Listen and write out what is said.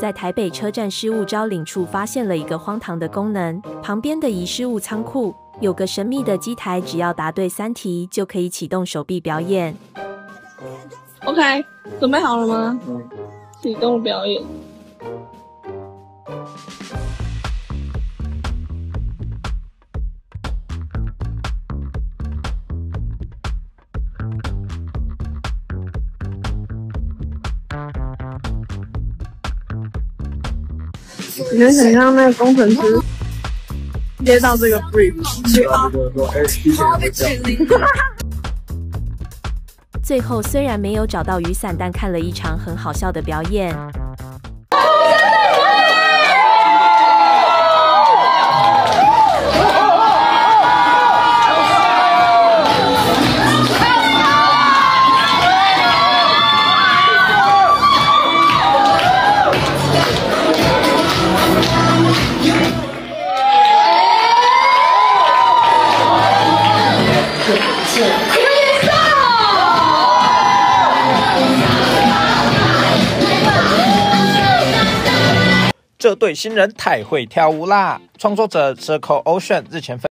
在台北车站失物招领处发现了一个荒唐的功能，旁边的遗失物仓库有个神秘的机台，只要答对三题就可以启动手臂表演。OK，准备好了吗？启动表演。你能想象那个工程师接到这个 brief，最后虽然没有找到雨伞，但看了一场很好笑的表演。这对新人太会跳舞啦！创作者 Circle Ocean 日前分。